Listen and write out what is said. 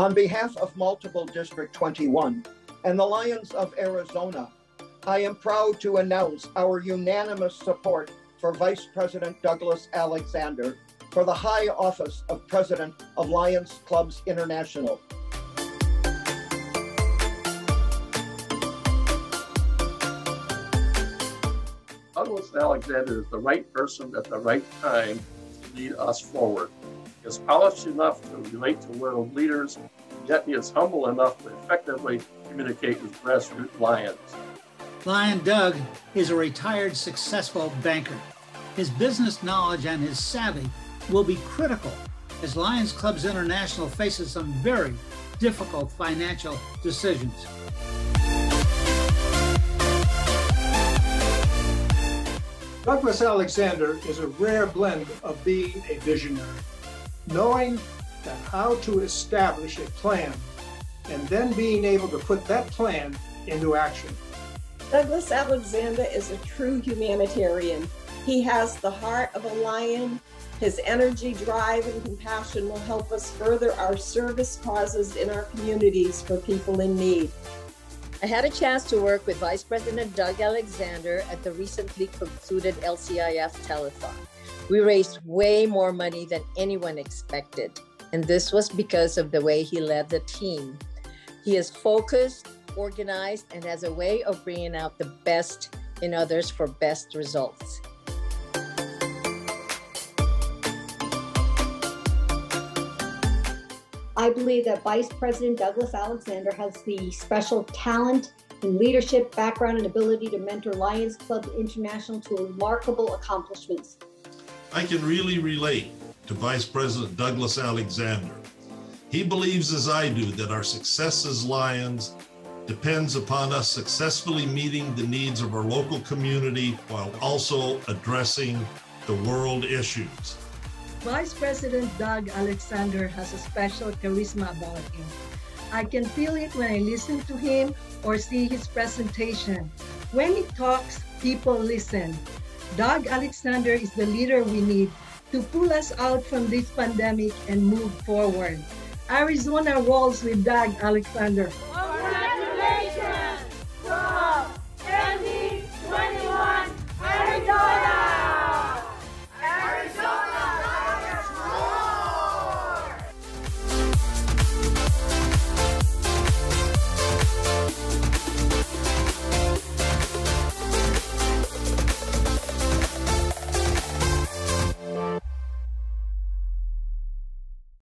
On behalf of Multiple District 21 and the Lions of Arizona, I am proud to announce our unanimous support for Vice President Douglas Alexander for the high office of President of Lions Clubs International. Douglas Alexander is the right person at the right time to lead us forward. He is polished enough to relate to world leaders, yet he is humble enough to effectively communicate with grassroots Lions. Lion Doug is a retired successful banker. His business knowledge and his savvy will be critical as Lions Clubs International faces some very difficult financial decisions. Douglas Alexander is a rare blend of being a visionary, knowing that how to establish a plan and then being able to put that plan into action. Douglas Alexander is a true humanitarian. He has the heart of a lion. His energy, drive, and compassion will help us further our service causes in our communities for people in need. I had a chance to work with Vice President Doug Alexander at the recently concluded LCIF telethon. We raised way more money than anyone expected, and this was because of the way he led the team. He is focused, organized, and has a way of bringing out the best in others for best results. I believe that Vice President Douglas Alexander has the special talent and leadership background and ability to mentor Lions Club International to remarkable accomplishments. I can really relate to Vice President Douglas Alexander. He believes, as I do, that our success as Lions depends upon us successfully meeting the needs of our local community while also addressing the world issues. Vice President Doug Alexander has a special charisma about him. I can feel it when I listen to him or see his presentation. When he talks, people listen. Doug Alexander is the leader we need to pull us out from this pandemic and move forward. Arizona rolls with Doug Alexander.